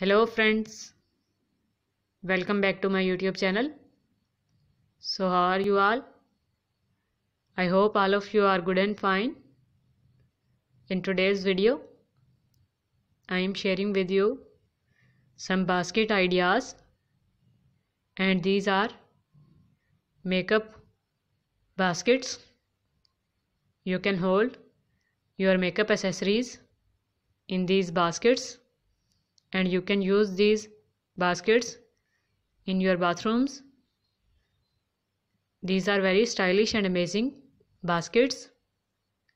hello friends. Welcome back to my youtube channel. So how are you all? I hope all of you are good and fine. In today's video i am sharing with you some basket ideas. And these are makeup baskets. You can hold your makeup accessories in these baskets and you can use these baskets in your bathrooms. These are very stylish and amazing baskets.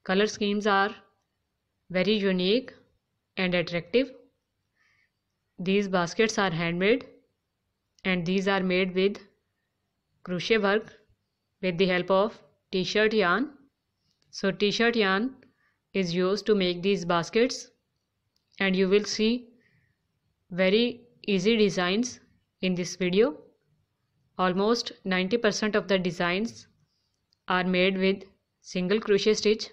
Color schemes are very unique and attractive. These baskets are handmade and these are made with crochet work with the help of t-shirt yarn. So t-shirt yarn is used to make these baskets and you will see very easy designs in this video. Almost 90% of the designs are made with single crochet stitch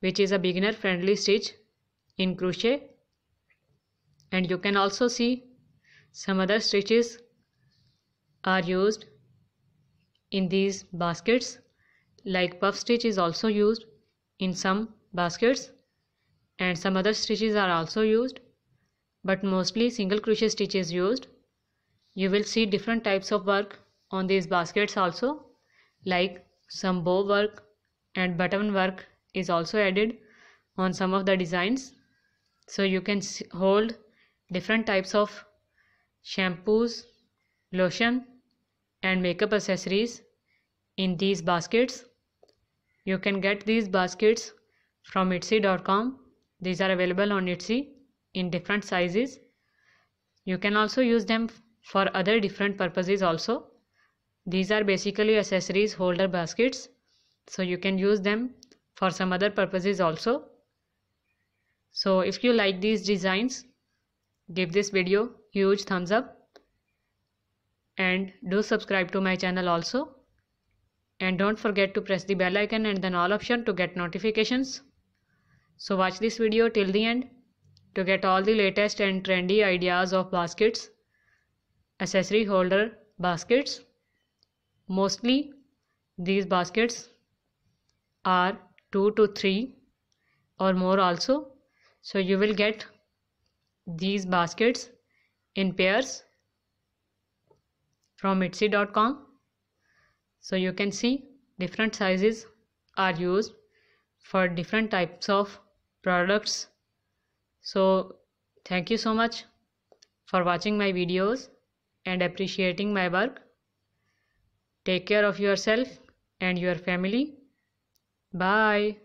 which is a beginner friendly stitch in crochet and you can also see some other stitches are used in these baskets like puff stitch is also used in some baskets and some other stitches are also used but mostly single crochet stitch is used. You will see different types of work on these baskets also like some bow work and button work is also added on some of the designs. So you can hold different types of shampoos, lotion and makeup accessories in these baskets. You can get these baskets from Etsy.com. These are available on Etsy in different sizes. You can also use them for other different purposes also. These are basically accessories holder baskets. So you can use them for some other purposes also. So if you like these designs give this video huge thumbs up and do subscribe to my channel also. And don't forget to press the bell icon and then all option to get notifications. So watch this video till the end to get all the latest and trendy ideas of baskets, accessory holder baskets. Mostly these baskets are 2 to 3 or more also. So you will get these baskets in pairs from Etsy.com. So you can see different sizes are used for different types of products so thank you so much for watching my videos and appreciating my work. Take care of yourself and your family. Bye